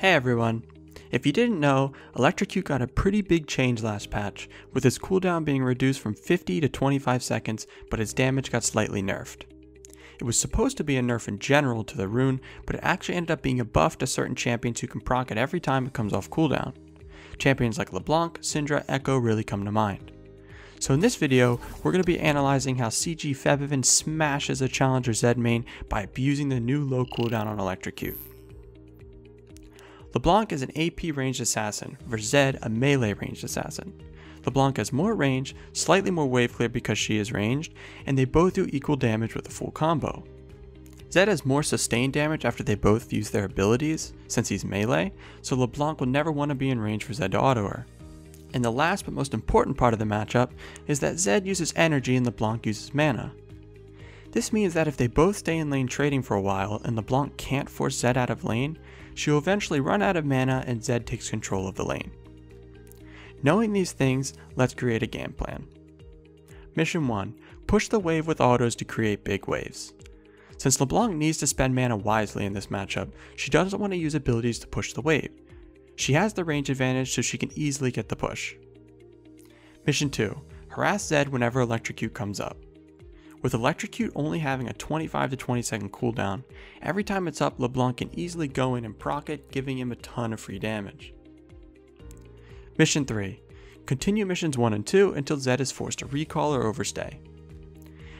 Hey everyone! If you didn't know, Electrocute got a pretty big change last patch, with its cooldown being reduced from 50 to 25 seconds, but its damage got slightly nerfed. It was supposed to be a nerf in general to the rune, but it actually ended up being a buff to certain champions who can proc it every time it comes off cooldown. Champions like LeBlanc, Syndra, Ekko really come to mind. So in this video, we're going to be analyzing how CG Febiven smashes a challenger Zed main by abusing the new low cooldown on Electrocute. LeBlanc is an AP ranged assassin, versus Zed a melee ranged assassin. LeBlanc has more range, slightly more wave clear because she is ranged, and they both do equal damage with a full combo. Zed has more sustained damage after they both use their abilities, since he's melee, so LeBlanc will never want to be in range for Zed to auto her. And the last but most important part of the matchup is that Zed uses energy and LeBlanc uses mana. This means that if they both stay in lane trading for a while and LeBlanc can't force Zed out of lane, she will eventually run out of mana and Zed takes control of the lane. Knowing these things, let's create a game plan. Mission 1. Push the wave with autos to create big waves. Since LeBlanc needs to spend mana wisely in this matchup, she doesn't want to use abilities to push the wave. She has the range advantage so she can easily get the push. Mission 2. Harass Zed whenever Electrocute comes up. With Electrocute only having a 25 to 20 second cooldown, every time it's up LeBlanc can easily go in and proc it, giving him a ton of free damage. Mission 3. Continue missions 1 and 2 until Zed is forced to recall or overstay.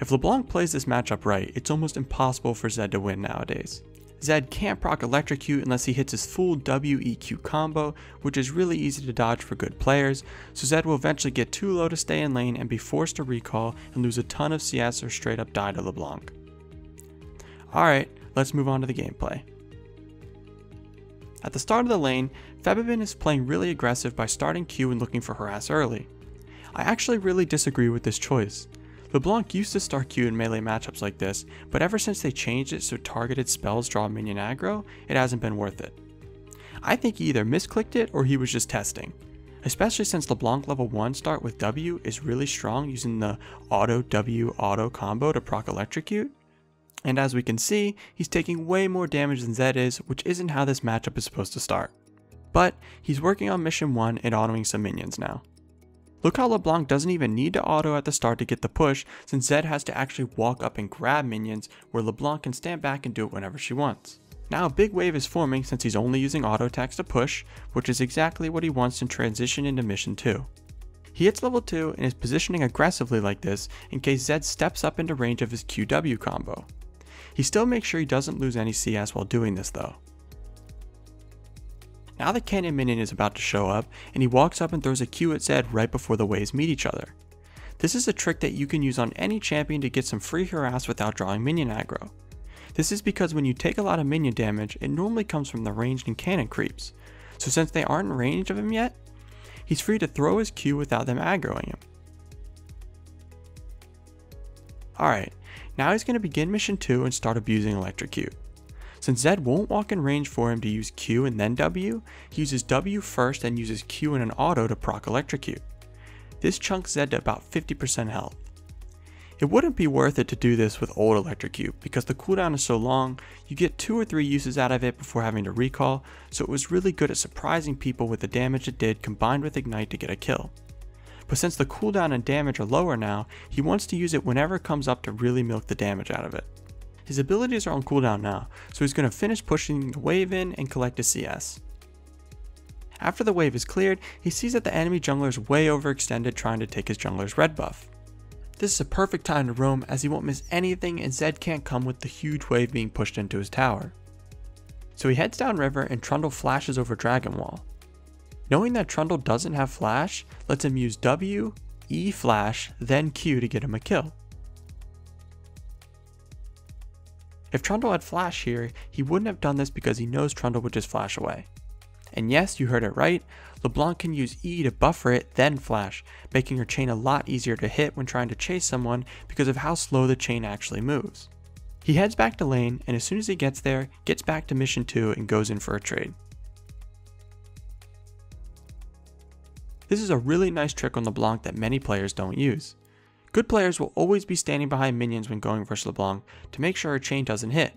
If LeBlanc plays this matchup right, it's almost impossible for Zed to win nowadays. Zed can't proc Electrocute unless he hits his full WEQ combo, which is really easy to dodge for good players, so Zed will eventually get too low to stay in lane and be forced to recall and lose a ton of CS or straight up die to LeBlanc. Alright, let's move on to the gameplay. At the start of the lane, Febiven is playing really aggressive by starting Q and looking for harass early. I actually really disagree with this choice. LeBlanc used to start Q in melee matchups like this, but ever since they changed it so targeted spells draw minion aggro, it hasn't been worth it. I think he either misclicked it or he was just testing. Especially since LeBlanc level 1 start with W is really strong using the auto W auto combo to proc electrocute. And as we can see, he's taking way more damage than Zed is, which isn't how this matchup is supposed to start. But he's working on mission 1 and autoing some minions now. Look how LeBlanc doesn't even need to auto at the start to get the push, since Zed has to actually walk up and grab minions, where LeBlanc can stand back and do it whenever she wants. Now a big wave is forming since he's only using auto attacks to push, which is exactly what he wants to transition into mission 2. He hits level 2 and is positioning aggressively like this in case Zed steps up into range of his QW combo. He still makes sure he doesn't lose any CS while doing this though. Now the cannon minion is about to show up, and he walks up and throws a Q at Zed right before the waves meet each other. This is a trick that you can use on any champion to get some free harass without drawing minion aggro. This is because when you take a lot of minion damage, it normally comes from the ranged and cannon creeps. So since they aren't in range of him yet, he's free to throw his Q without them aggroing him. Alright, now he's going to begin mission 2 and start abusing Electrocute. Since Zed won't walk in range for him to use Q and then W, he uses W first and uses Q in an auto to proc Electrocute. This chunks Zed to about 50% health. It wouldn't be worth it to do this with old Electrocute because the cooldown is so long, you get 2 or 3 uses out of it before having to recall, so it was really good at surprising people with the damage it did combined with Ignite to get a kill. But since the cooldown and damage are lower now, he wants to use it whenever it comes up to really milk the damage out of it. His abilities are on cooldown now, so he's going to finish pushing the wave in and collect a CS. After the wave is cleared, he sees that the enemy jungler is way overextended trying to take his jungler's red buff. This is a perfect time to roam as he won't miss anything and Zed can't come with the huge wave being pushed into his tower. So he heads downriver and Trundle flashes over Dragon Wall. Knowing that Trundle doesn't have flash lets him use W, E flash, then Q to get him a kill. If Trundle had Flash here, he wouldn't have done this because he knows Trundle would just flash away. And yes, you heard it right, LeBlanc can use E to buffer it, then flash, making her chain a lot easier to hit when trying to chase someone because of how slow the chain actually moves. He heads back to lane, and as soon as he gets there, gets back to mission 2 and goes in for a trade. This is a really nice trick on LeBlanc that many players don't use. Good players will always be standing behind minions when going versus LeBlanc to make sure a chain doesn't hit,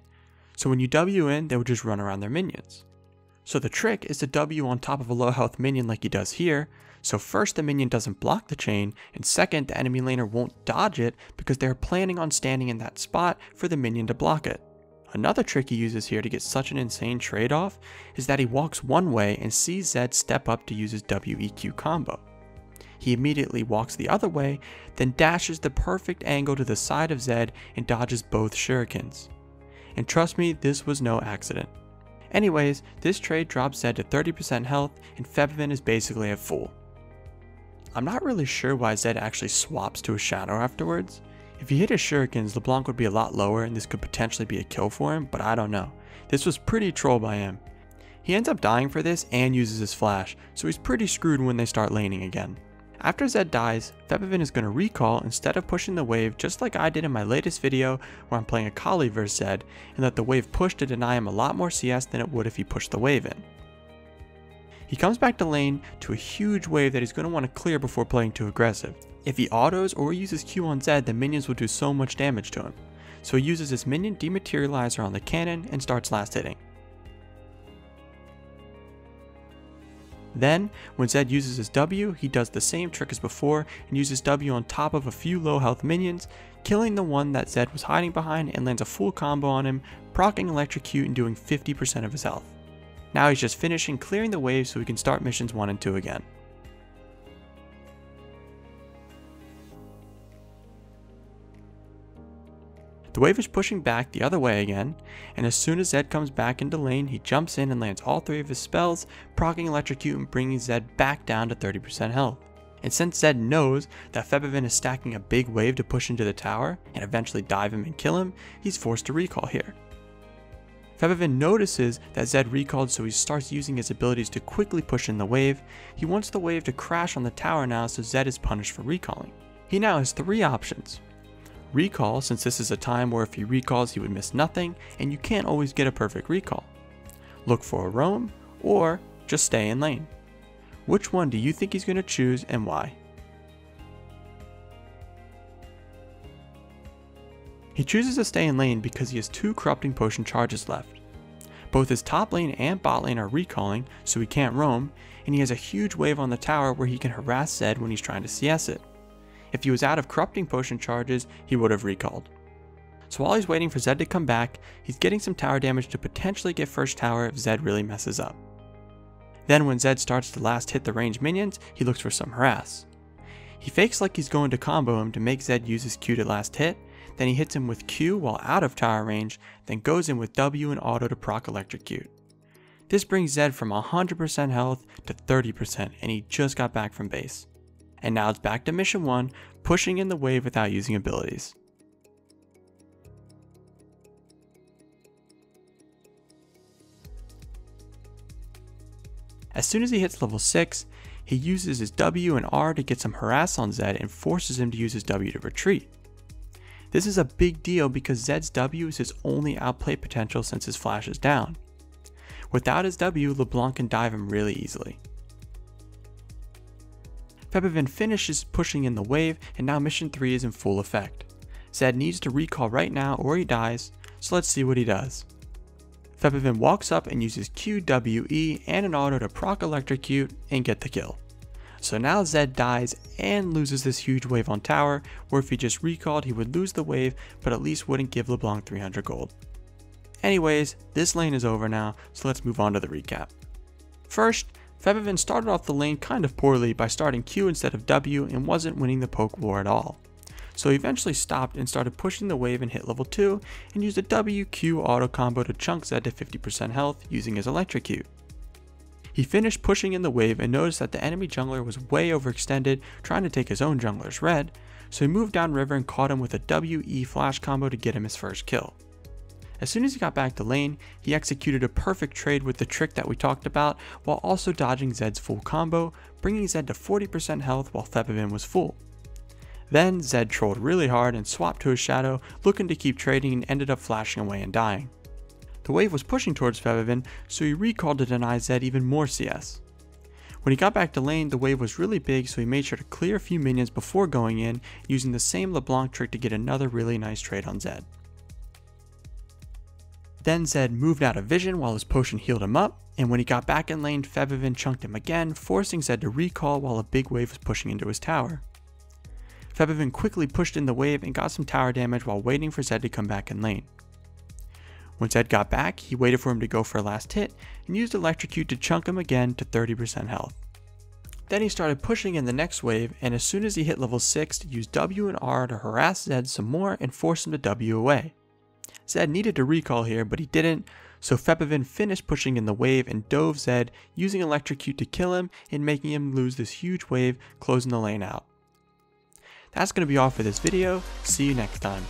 so when you W in, they will just run around their minions. So the trick is to W on top of a low health minion like he does here, so first the minion doesn't block the chain, and second the enemy laner won't dodge it because they're planning on standing in that spot for the minion to block it. Another trick he uses here to get such an insane trade off is that he walks one way and sees Zed step up to use his WEQ combo. He immediately walks the other way, then dashes the perfect angle to the side of Zed and dodges both shurikens. And trust me, this was no accident. Anyways, this trade drops Zed to 30% health and Febiven is basically at full. I'm not really sure why Zed actually swaps to a Shadow afterwards. If he hit his shurikens, LeBlanc would be a lot lower and this could potentially be a kill for him, but I don't know. This was pretty troll by him. He ends up dying for this and uses his flash, so he's pretty screwed when they start laning again. After Zed dies, Febiven is going to recall instead of pushing the wave just like I did in my latest video where I'm playing Akali vs Zed and let the wave push to deny him a lot more CS than it would if he pushed the wave in. He comes back to lane to a huge wave that he's going to want to clear before playing too aggressive. If he autos or uses Q on Zed, the minions will do so much damage to him. So he uses his minion dematerializer on the cannon and starts last hitting. Then, when Zed uses his W, he does the same trick as before and uses W on top of a few low health minions, killing the one that Zed was hiding behind and lands a full combo on him, proccing Electrocute and doing 50% of his health. Now he's just finishing clearing the wave so we can start missions 1 and 2 again. The wave is pushing back the other way again, and as soon as Zed comes back into lane, he jumps in and lands all three of his spells, proccing Electrocute and bringing Zed back down to 30% health. And since Zed knows that Febiven is stacking a big wave to push into the tower and eventually dive him and kill him, he's forced to recall here. Febiven notices that Zed recalled so he starts using his abilities to quickly push in the wave. He wants the wave to crash on the tower now so Zed is punished for recalling. He now has three options recall since this is a time where if he recalls he would miss nothing and you can't always get a perfect recall. Look for a roam or just stay in lane. Which one do you think he's going to choose and why? He chooses to stay in lane because he has two corrupting potion charges left. Both his top lane and bot lane are recalling, so he can't roam, and he has a huge wave on the tower where he can harass Zed when he's trying to CS it. If he was out of corrupting potion charges, he would have recalled. So while he's waiting for Zed to come back, he's getting some tower damage to potentially get first tower if Zed really messes up. Then when Zed starts to last hit the ranged minions, he looks for some harass. He fakes like he's going to combo him to make Zed use his Q to last hit, then he hits him with Q while out of tower range, then goes in with W and auto to proc electrocute. This brings Zed from 100% health to 30% and he just got back from base and now it's back to mission 1, pushing in the wave without using abilities. As soon as he hits level 6, he uses his W and R to get some harass on Zed and forces him to use his W to retreat. This is a big deal because Zed's W is his only outplay potential since his flash is down. Without his W, LeBlanc can dive him really easily. Febiven finishes pushing in the wave, and now mission 3 is in full effect. Zed needs to recall right now or he dies, so let's see what he does. Febiven walks up and uses QWE and an auto to proc electrocute and get the kill. So now Zed dies and loses this huge wave on tower, where if he just recalled he would lose the wave, but at least wouldn't give LeBlanc 300 gold. Anyways, this lane is over now, so let's move on to the recap. First, Febiven started off the lane kind of poorly by starting Q instead of W and wasn't winning the poke war at all. So he eventually stopped and started pushing the wave and hit level 2 and used a WQ auto combo to chunk Zed to 50% health using his electrocute. He finished pushing in the wave and noticed that the enemy jungler was way overextended trying to take his own jungler's red, so he moved down river and caught him with a WE flash combo to get him his first kill. As soon as he got back to lane, he executed a perfect trade with the trick that we talked about while also dodging Zed's full combo, bringing Zed to 40% health while Febiven was full. Then Zed trolled really hard and swapped to his shadow, looking to keep trading and ended up flashing away and dying. The wave was pushing towards Febiven, so he recalled to deny Zed even more CS. When he got back to lane, the wave was really big so he made sure to clear a few minions before going in, using the same LeBlanc trick to get another really nice trade on Zed. Then Zed moved out of vision while his potion healed him up, and when he got back in lane, Febiven chunked him again, forcing Zed to recall while a big wave was pushing into his tower. Febiven quickly pushed in the wave and got some tower damage while waiting for Zed to come back in lane. When Zed got back, he waited for him to go for a last hit and used Electrocute to chunk him again to 30% health. Then he started pushing in the next wave, and as soon as he hit level 6, used W and R to harass Zed some more and force him to W away. Zed needed to recall here, but he didn't, so Febiven finished pushing in the wave and dove Zed, using Electrocute to kill him and making him lose this huge wave, closing the lane out. That's going to be all for this video, see you next time.